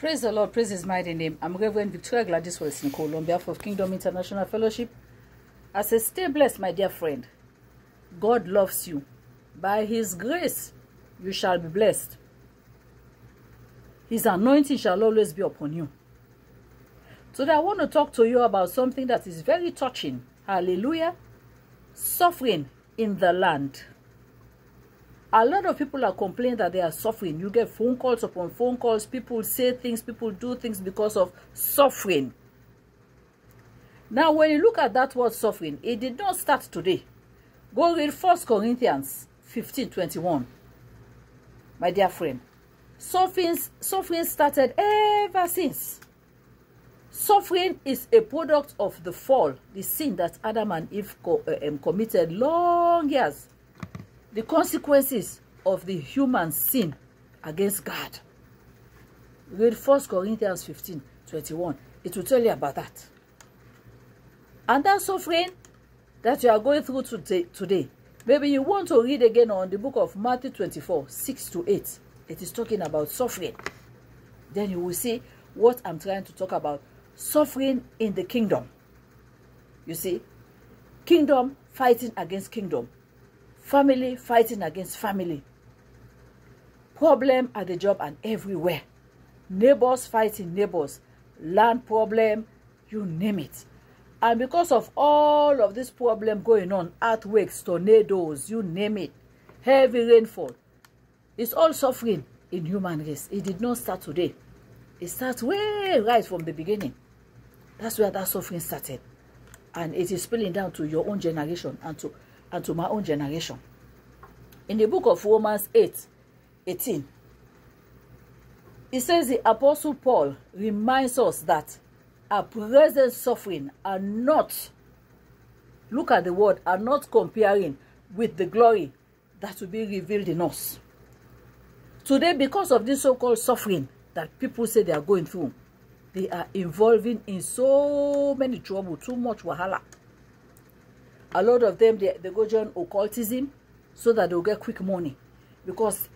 Praise the Lord, praise his mighty name. I'm Reverend Victoria Gladys Wilson-Cole on behalf of Kingdom International Fellowship. I say, stay blessed, my dear friend. God loves you. By his grace, you shall be blessed. His anointing shall always be upon you. Today, I want to talk to you about something that is very touching. Hallelujah. Suffering in the land. A lot of people are complaining that they are suffering. You get phone calls upon phone calls. People say things, people do things because of suffering. Now, when you look at that word suffering, it did not start today. Go read 1 Corinthians 15, 21. My dear friend, suffering, suffering started ever since. Suffering is a product of the fall, the sin that Adam and Eve co uh, um, committed long years. The consequences of the human sin against God. Read 1 Corinthians 15, 21. It will tell you about that. And that suffering that you are going through today, today, maybe you want to read again on the book of Matthew 24, 6 to 8. It is talking about suffering. Then you will see what I'm trying to talk about. Suffering in the kingdom. You see, kingdom fighting against kingdom. Family fighting against family. Problem at the job and everywhere. Neighbors fighting neighbors. Land problem, you name it. And because of all of this problem going on, earthquakes, tornadoes, you name it, heavy rainfall, it's all suffering in human race. It did not start today. It starts way right from the beginning. That's where that suffering started. And it is spilling down to your own generation and to, and to my own generation. In the book of Romans 8, 18, it says the Apostle Paul reminds us that our present suffering are not, look at the word, are not comparing with the glory that will be revealed in us. Today, because of this so-called suffering that people say they are going through, they are involving in so many trouble, too much wahala. A lot of them, they, they go join occultism so that they'll get quick money. Because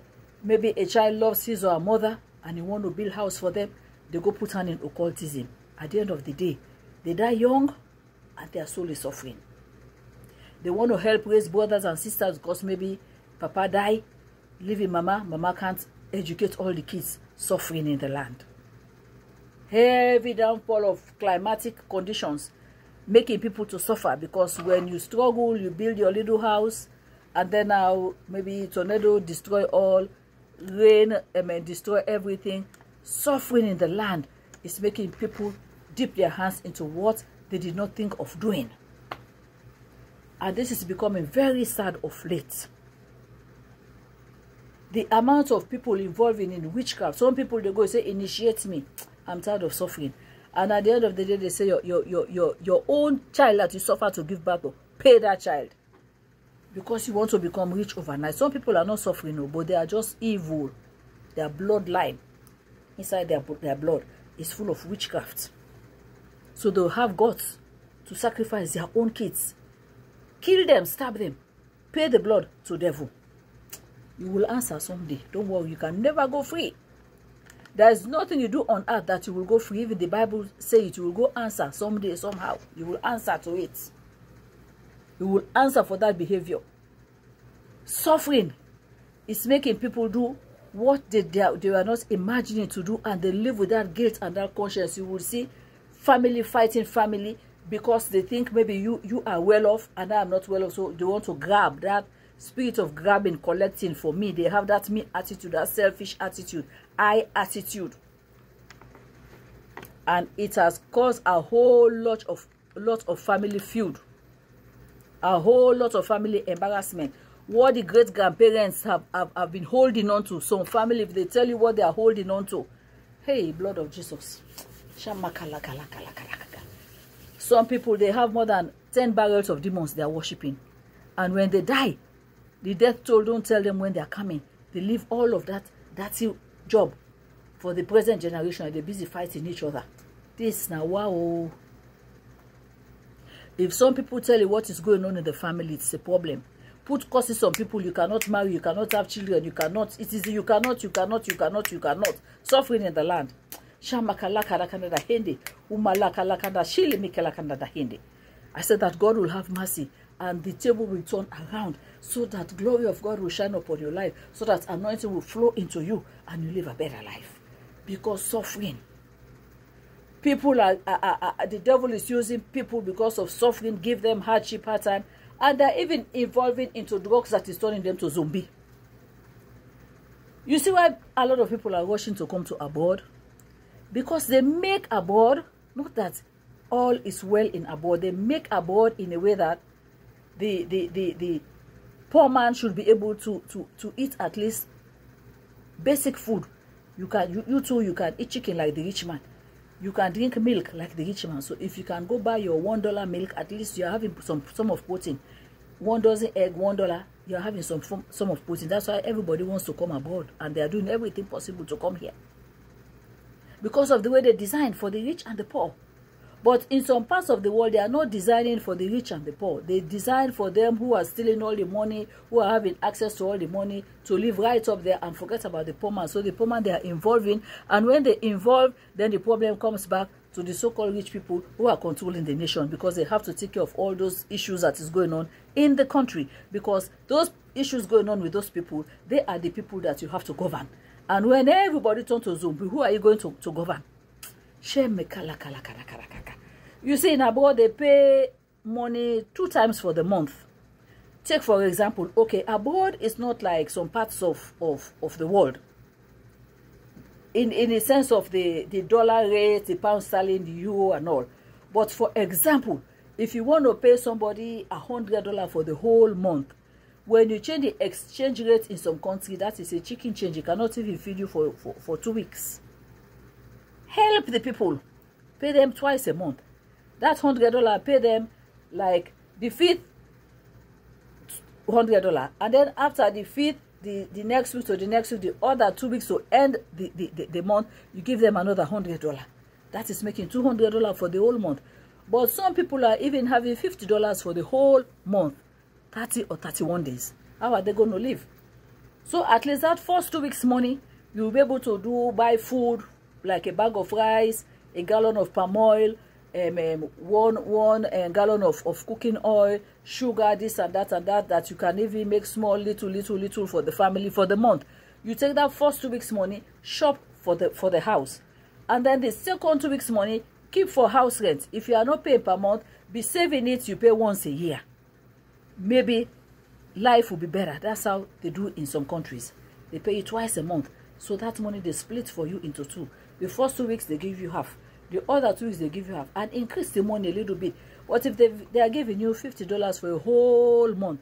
maybe a child loves his or her mother and you want to build house for them, they go put on in occultism. At the end of the day, they die young and their soul is suffering. They want to help raise brothers and sisters because maybe papa die, leaving mama, mama can't educate all the kids suffering in the land. Heavy downfall of climatic conditions making people to suffer because when you struggle, you build your little house and then now maybe tornado destroy all, rain I mean, destroy everything. Suffering in the land is making people dip their hands into what they did not think of doing. And this is becoming very sad of late. The amount of people involving in witchcraft. Some people, they go say, initiate me. I'm tired of suffering. And at the end of the day, they say, your, your, your, your, your own child that you suffer to give birth to, pay that child. Because you want to become rich overnight. Some people are not suffering, no, but they are just evil. Their bloodline inside their, their blood is full of witchcraft. So they'll have guts to sacrifice their own kids. Kill them, stab them, pay the blood to devil. You will answer someday. Don't worry, you can never go free. There is nothing you do on earth that you will go free. Even the Bible says it, you will go answer someday, somehow. You will answer to it. You will answer for that behavior. Suffering is making people do what they, they, they were not imagining to do and they live with that guilt and that conscience. You will see family fighting family because they think maybe you you are well off and I am not well off so they want to grab that spirit of grabbing collecting for me. They have that me attitude that selfish attitude I attitude. And it has caused a whole lot of lot of family feud. A whole lot of family embarrassment. What the great grandparents have, have have been holding on to. Some family if they tell you what they are holding on to. Hey blood of jesus. Some people, they have more than 10 barrels of demons they are worshipping. And when they die, the death toll don't tell them when they are coming. They leave all of that dirty job for the present generation. They're busy fighting each other. This now, wow. If some people tell you what is going on in the family, it's a problem. Put curses on people. You cannot marry. You cannot have children. You cannot. It is you cannot. You cannot. You cannot. You cannot. Suffering in the land. I said that God will have mercy and the table will turn around so that glory of God will shine upon your life, so that anointing will flow into you and you live a better life. Because suffering, people are, are, are, are the devil is using people because of suffering, give them hardship hard time, and they're even evolving into drugs that is turning them to zombie. You see why a lot of people are rushing to come to abroad? Because they make abroad, not that all is well in abroad, they make abroad in a way that the, the, the, the poor man should be able to, to, to eat at least basic food. You can you, you too you can eat chicken like the rich man. You can drink milk like the rich man. So if you can go buy your one dollar milk, at least you're having some some of protein. One dozen egg, one dollar, you're having some some of protein. That's why everybody wants to come abroad and they are doing everything possible to come here. Because of the way they design for the rich and the poor. But in some parts of the world, they are not designing for the rich and the poor. They design for them who are stealing all the money, who are having access to all the money, to live right up there and forget about the poor man. So the poor man they are involving, and when they involve, then the problem comes back to the so-called rich people who are controlling the nation because they have to take care of all those issues that is going on in the country. Because those issues going on with those people, they are the people that you have to govern. And when everybody turns to zombie, who are you going to, to govern? Shame me kala kala kala kala kala. You see, in abroad, they pay money two times for the month. Take, for example, okay, abroad is not like some parts of, of, of the world. In, in the sense of the, the dollar rate, the pound sterling, the euro and all. But for example, if you want to pay somebody a hundred dollar for the whole month, when you change the exchange rate in some country, that is a chicken change. It cannot even feed you for, for, for two weeks. Help the people. Pay them twice a month that hundred dollar pay them like the fifth hundred dollar. And then after the fifth the the next week to the next week the other two weeks to end the the, the, the month you give them another hundred dollar. That is making two hundred dollar for the whole month. But some people are even having fifty dollars for the whole month thirty or thirty-one days. How are they going to live? So at least that first two weeks money you'll be able to do buy food like a bag of rice a gallon of palm oil um, um, one one um, gallon of, of cooking oil, sugar, this and that and that, that you can even make small, little, little, little for the family for the month. You take that first two weeks money, shop for the for the house. And then the second two weeks money, keep for house rent. If you are not paying per month, be saving it, you pay once a year. Maybe life will be better. That's how they do in some countries. They pay you twice a month. So that money they split for you into two. The first two weeks they give you half the other two weeks they give you half. And increase the money a little bit. What if they they are giving you fifty dollars for a whole month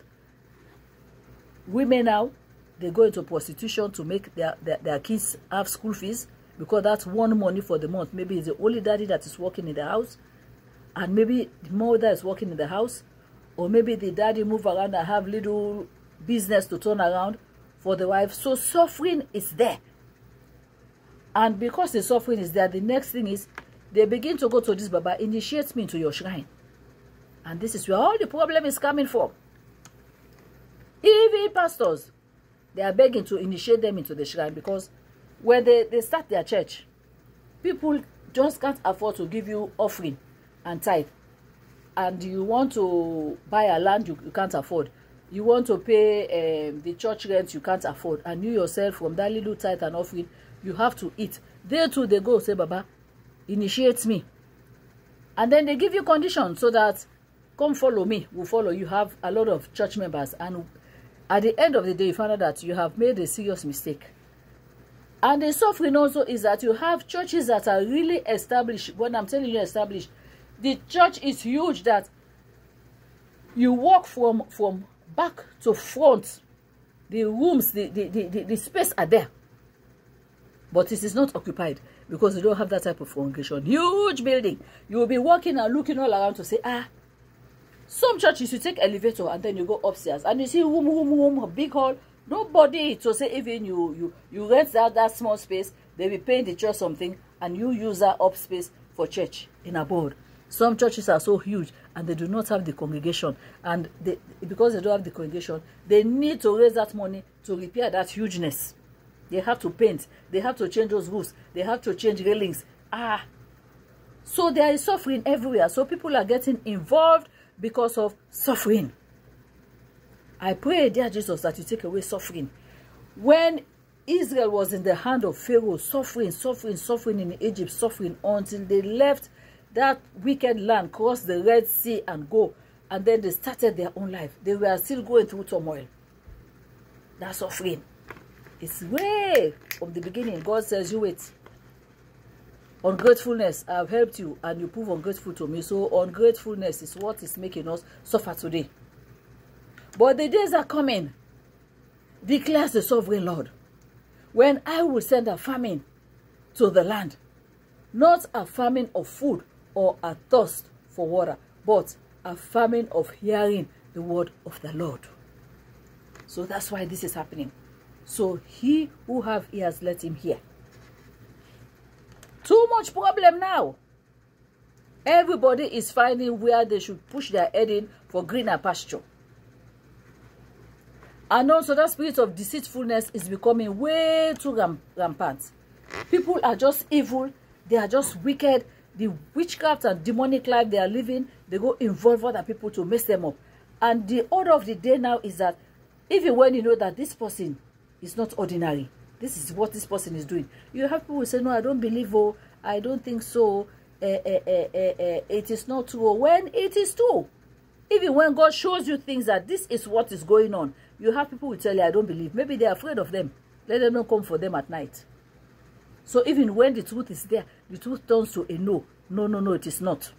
women now they go into prostitution to make their, their their kids have school fees because that's one money for the month. Maybe it's the only daddy that is working in the house and maybe the mother is working in the house or maybe the daddy move around and have little business to turn around for the wife. So suffering is there. And because the suffering is there the next thing is they begin to go to this Baba, initiate me into your shrine. And this is where all the problem is coming from. Even pastors, they are begging to initiate them into the shrine because when they, they start their church, people just can't afford to give you offering and tithe. And you want to buy a land you, you can't afford. You want to pay um, the church rent you can't afford. And you yourself, from that little tithe and offering, you have to eat. They too, they go say, Baba, initiate me. And then they give you conditions so that come follow me we'll follow. You have a lot of church members and at the end of the day you find out that you have made a serious mistake. And the suffering also is that you have churches that are really established. When i'm telling you established the church is huge that you walk from from back to front. The rooms the the the, the, the space are there. But it is not occupied because you don't have that type of congregation. Huge building. You will be walking and looking all around to say, ah, some churches you take elevator and then you go upstairs and you see room, room, a big hall. Nobody to say even you you you rent that that small space, they will pay the church something and you use that up space for church in a board. Some churches are so huge and they do not have the congregation and they, because they don't have the congregation, they need to raise that money to repair that hugeness. They have to paint. They have to change those roofs. They have to change railings. ah. So there is suffering everywhere. So people are getting involved because of suffering. I pray dear jesus that you take away suffering. When israel was in the hand of pharaoh suffering suffering suffering in egypt suffering until they left that wicked land crossed the red sea and go. And then they started their own life. They were still going through turmoil. That suffering it's way from the beginning. God says you wait. Ungratefulness i have helped you and you prove ungrateful to me. So ungratefulness is what is making us suffer today. But the days are coming declares the sovereign lord when i will send a famine to the land. Not a famine of food or a thirst for water but a famine of hearing the word of the lord. So that's why this is happening so he who have ears let him hear Too much problem now. Everybody is finding where they should push their head in for greener pasture. And also that spirit of deceitfulness is becoming way too ram rampant. People are just evil. They are just wicked. The witchcraft and demonic life they are living, they go involve other people to mess them up. And the order of the day now is that even when you know that this person is not ordinary, this is what this person is doing. You have people who say no i don't believe oh i don't think so uh, uh, uh, uh, it is not true when it is true. Even when god shows you things that this is what is going on you have people who tell you i don't believe. Maybe they're afraid of them. Let them not come for them at night. So even when the truth is there the truth turns to a no. No no no it is not.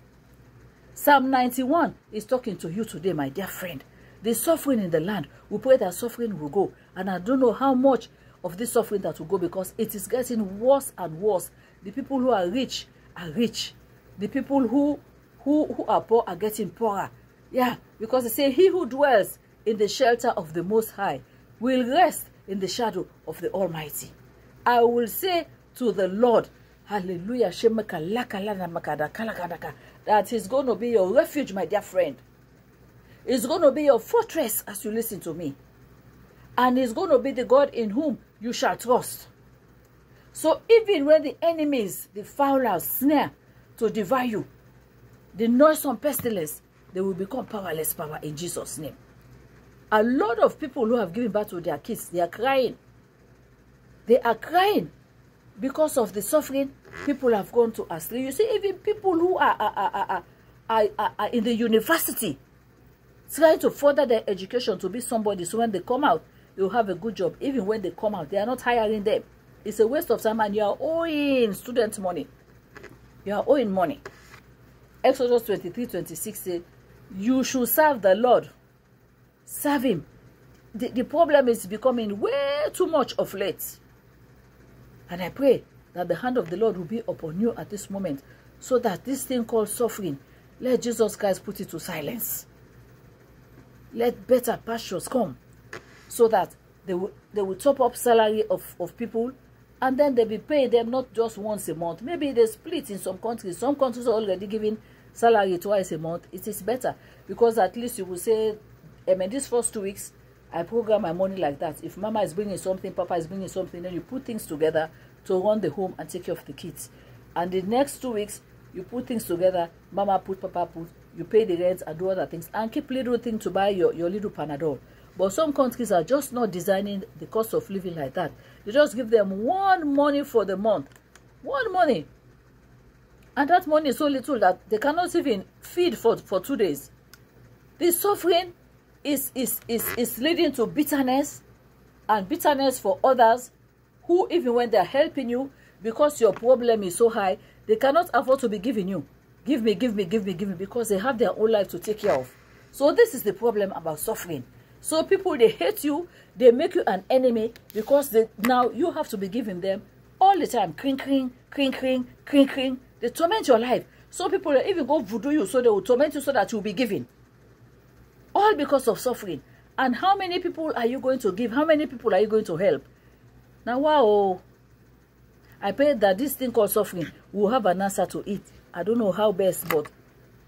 Psalm 91 is talking to you today my dear friend. The suffering in the land. We pray that suffering will go and i don't know how much of this suffering that will go because it is getting worse and worse. The people who are rich are rich. The people who who who are poor are getting poorer. Yeah, because they say he who dwells in the shelter of the Most High will rest in the shadow of the Almighty. I will say to the Lord, Hallelujah, that He's going to be your refuge, my dear friend. It's going to be your fortress as you listen to me. And He's going to be the God in whom you shall trust. So even when the enemies, the fowlers, snare to devour you, the noisome pestilence, they will become powerless power in Jesus' name. A lot of people who have given birth to their kids, they are crying. They are crying because of the suffering people have gone to us. You see, even people who are, are, are, are, are, are in the university trying to further their education to be somebody. So when they come out, they'll have a good job. Even when they come out, they are not hiring them. It's a waste of time and you are owing student money. You are owing money. Exodus 23, 26 says, you should serve the Lord. Serve him. The, the problem is becoming way too much of late. And I pray that the hand of the Lord will be upon you at this moment so that this thing called suffering, let Jesus Christ put it to silence. Let better pastures come so that they will, they will top up salary of, of people and then they'll be paying them not just once a month. Maybe they split in some countries. Some countries are already giving salary twice a month. It is better because at least you will say, I mean, these first two weeks, I program my money like that. If mama is bringing something, papa is bringing something, then you put things together to run the home and take care of the kids. And the next two weeks, you put things together, mama put, papa put, you pay the rent and do other things, and keep little thing to buy your, your little Panadol. But some countries are just not designing the cost of living like that. They just give them one money for the month. One money. And that money is so little that they cannot even feed for, for two days. This suffering is, is, is, is leading to bitterness and bitterness for others who even when they're helping you because your problem is so high, they cannot afford to be giving you. Give me, give me, give me, give me because they have their own life to take care of. So this is the problem about suffering. So people, they hate you. They make you an enemy because they, now you have to be giving them all the time. Cring, cring, cring, cring, cring, cring. They torment your life. Some people even go voodoo you so they will torment you so that you'll be giving. All because of suffering. And how many people are you going to give? How many people are you going to help? Now, wow. I pray that this thing called suffering will have an answer to it. I don't know how best, but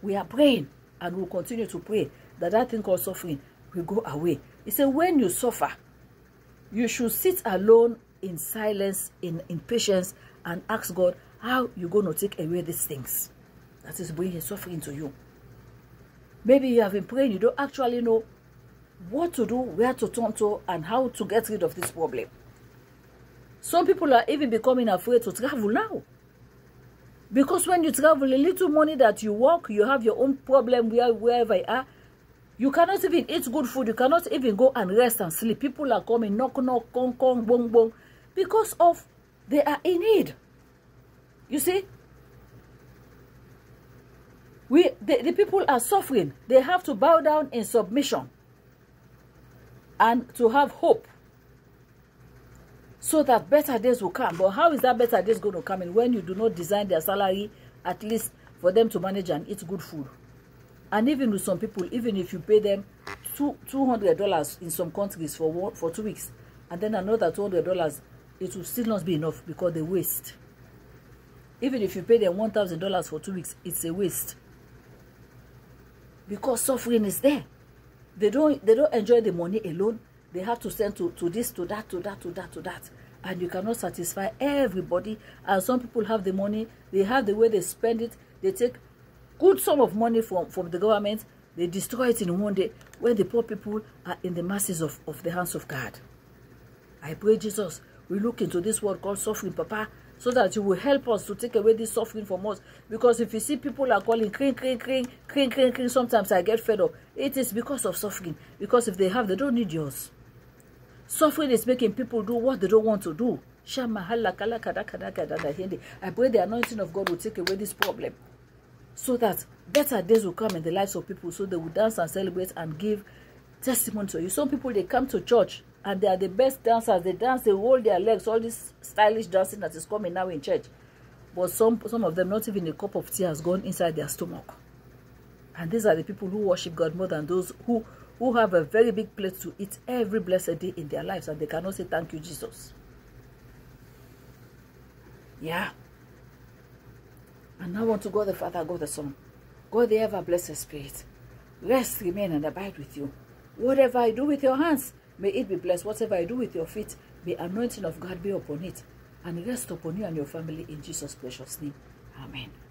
we are praying and we'll continue to pray that that thing called suffering will go away. He said, when you suffer, you should sit alone in silence, in, in patience, and ask God how you going to take away these things that is bringing suffering to you. Maybe you have been praying, you don't actually know what to do, where to turn to, and how to get rid of this problem. Some people are even becoming afraid to travel now. Because when you travel, a little money that you work, you have your own problem where, wherever you are. You cannot even eat good food. You cannot even go and rest and sleep. People are coming, knock, knock, kong, kong, bong, bong. Because of, they are in need. You see? We, the, the people are suffering. They have to bow down in submission. And to have hope so that better days will come. But how is that better days going to come in when you do not design their salary at least for them to manage and eat good food? And even with some people, even if you pay them two two hundred dollars in some countries for one, for two weeks, and then another two hundred dollars, it will still not be enough because they waste. Even if you pay them one thousand dollars for two weeks, it's a waste because suffering is there. They don't they don't enjoy the money alone they have to send to, to this, to that, to that, to that, to that. And you cannot satisfy everybody. And some people have the money, they have the way they spend it. They take good sum of money from, from the government, they destroy it in one day when the poor people are in the masses of, of the hands of God. I pray, Jesus, we look into this word called suffering, Papa, so that you will help us to take away this suffering from us. Because if you see people are calling cring, cring, cring, cring, cring, cring, sometimes I get fed up. It is because of suffering. Because if they have, they don't need yours. Suffering is making people do what they don't want to do. I pray the anointing of God will take away this problem so that better days will come in the lives of people so they will dance and celebrate and give testimony to you. Some people, they come to church and they are the best dancers. They dance, they hold their legs, all this stylish dancing that is coming now in church. But some, some of them, not even a cup of tea has gone inside their stomach. And these are the people who worship God more than those who who have a very big plate to eat every blessed day in their lives and they cannot say thank you jesus yeah and now unto god the father god the son god the ever blessed spirit. Rest remain and abide with you. Whatever i do with your hands may it be blessed. Whatever i do with your feet may anointing of god be upon it and rest upon you and your family in jesus precious name. Amen